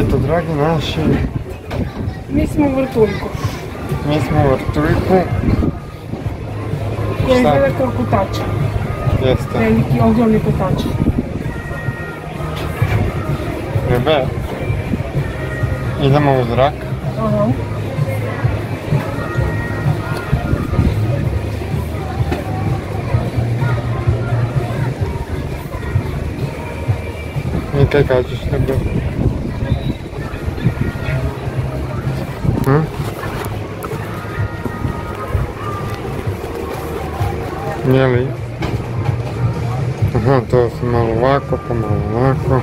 Здравейте, драги наши! Ми сме Въртуйко. Ми сме Въртуйко. Я изгледа къркотача. Jeste. Veliki, ogromni kotač. Rebe, idemo v zrak. Aha. In kaj kažeš, Rebe? Je li? Aha, to se malo ovako, pa malo ovako.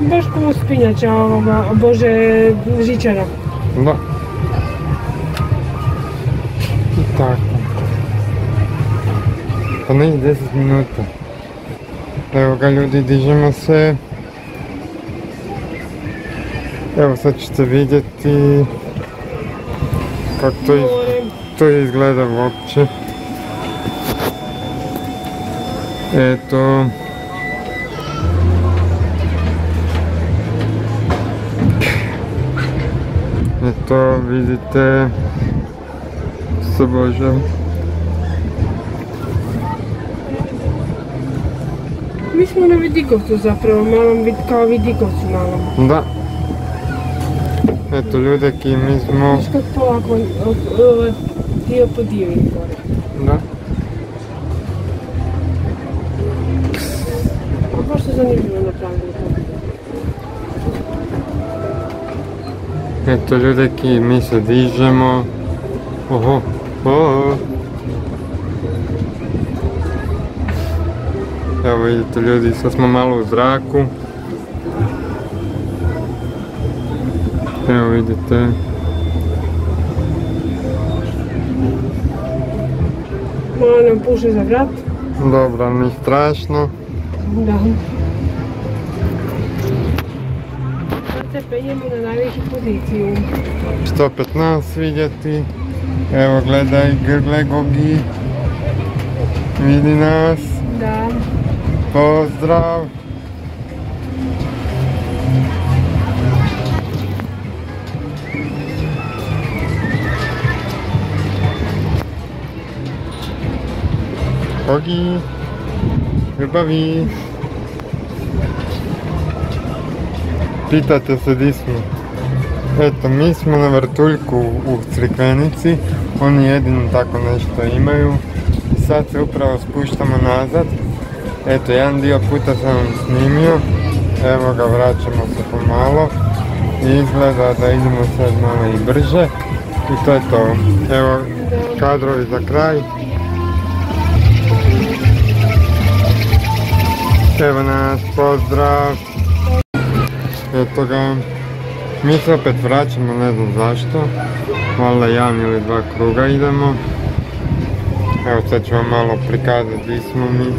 Baš kao uspinjača ovoga, bože, žičara. Da. I tako. Pa ne 10 minuta. Evo ga ljudi, dižemo se. Evo sad ćete vidjeti kako to, iz, той изгледа лодче. Ето. Ето видите събължам. Mi smo na vidikovcu zapravo, malom vid, kao vidikovcu malom. Da. Eto, ljudek i mi smo... Viš kako polako od, od, od, dio po dio ide gore. Da. A baš su zanimljivo napravili to. Eto, ljudeki, mi se dižemo. Oho, oho. Evo vidite ljudi, sad smo malo u zraku. Evo vidite. Malo puše za vrat. Dobro, ni strašno. Da. Sad se penjemo na najvišu poziciju. 115 vidjeti. Evo gledaj Grgle Gogi. Vidi nas. Da. Pozdrav. Ogi. Ljubavi. Pitate se di smo. Eto, mi smo na vrtuljku u Crikvenici. Oni jedino tako nešto imaju. I sad se upravo spuštamo nazad. Eto, jedan dio puta sam vam snimio. Evo ga, vraćamo se pomalo. I izgleda da idemo sad malo i brže. I to je to. Evo, kadrovi za kraj. Evo nas, pozdrav. Eto ga. Mi se opet vraćamo, ne znam zašto. Valjda jedan ili dva kruga idemo. Evo sad ću vam malo prikazati gdje smo mi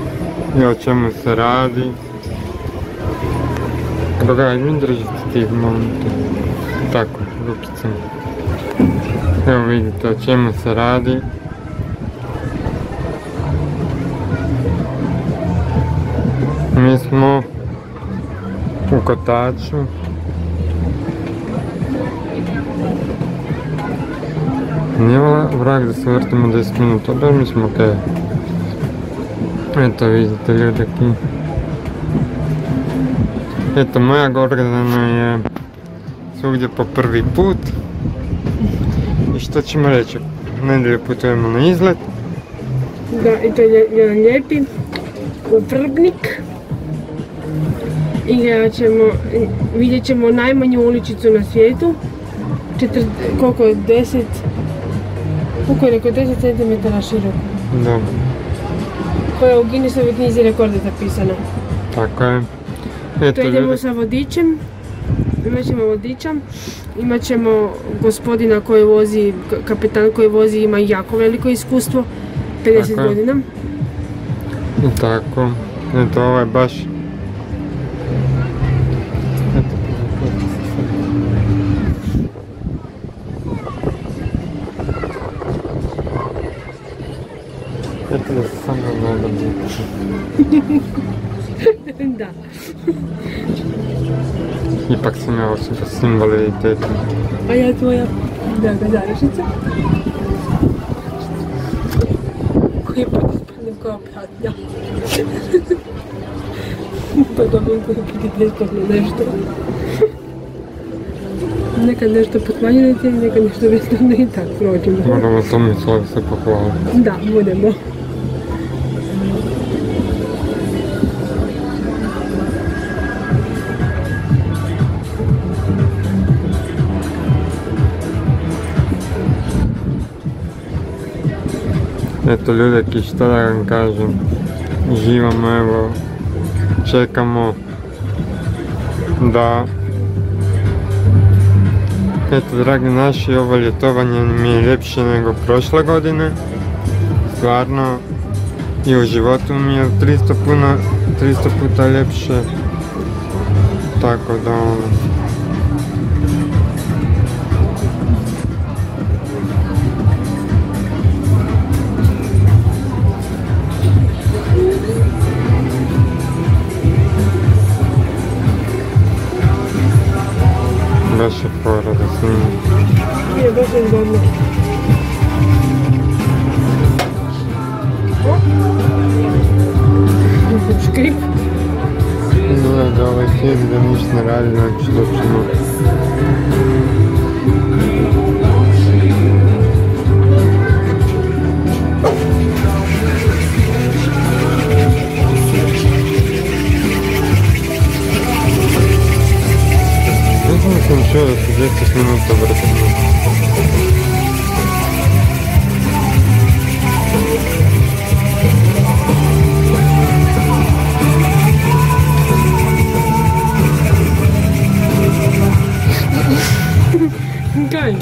i o čemu se radi. Drugaj, mi držite tih momenta. Tako, rukicom. Evo vidite o čemu se radi. Mi smo u kotaču. Nije vrag da se vrtimo 10 minuta, bar mi smo okej. Eto vidite ljudeki. Eto moja Gordana je svugdje po prvi put. I što ćemo reći? Nedelju putujemo na izlet. Da, i to je jedan lijepi Vrbnik. I gledat ćemo, vidjet ćemo najmanju uličicu na svijetu. Koliko je, 10, koliko je rekao, 10 cm široko. Dobro, Koja je u Guinnessovoj knjizi rekorda zapisana. tako je. Eto To idemo ljudi, sa vodičem. Imat ćemo vodiča, imat ćemo gospodina koji vozi, k- kapetan koji vozi ima jako veliko iskustvo, 50 Tako je. godina. tako. Eto ovo je baš... Eto da se samo nadam. da. ipak sam ja osoba s invaliditetom. A ja tvoja draga Zarišica. Koji put ispadnem kao pratnja. pa dobijem koji put i besplatno nešto. Nekad nešto po smanjenoj cijeni, nekad nešto besplatno i tak prođemo. Moramo Tomislav se Eto ljudeki, šta da vam kažem, živamo evo, čekamo da Eto, dragi naši, ovo ljetovanje mi je ljepše nego prošle godine. Stvarno, i u životu mi je 300 puno, 300 puta ljepše. Tako da, je fora da snimam. Je baš je zgodno. Škrip. Gleda ovaj film da ništa ne radi, znači da ćemo Максим, все, я 10 минут обратно. Кай.